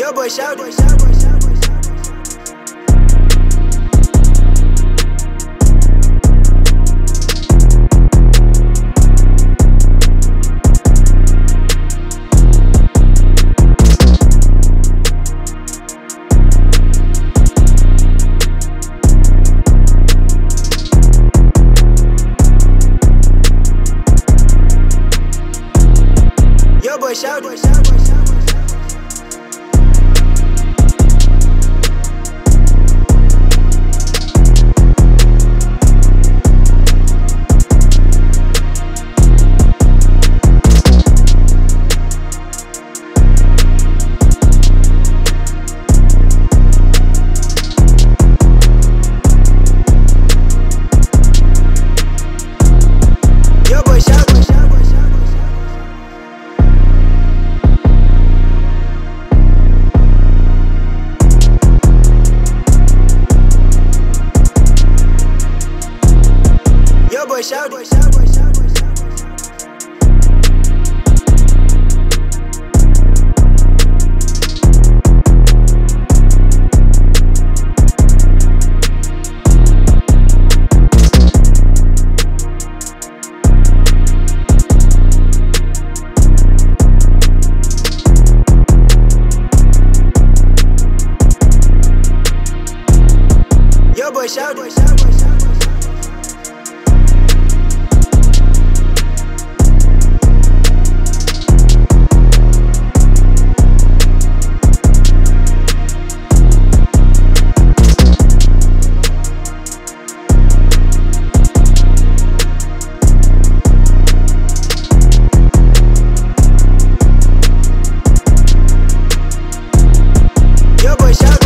Yo, boy, shout it. Yo, boy, shout it. Yo, boy, shout it. Yo, boy, shout it. 下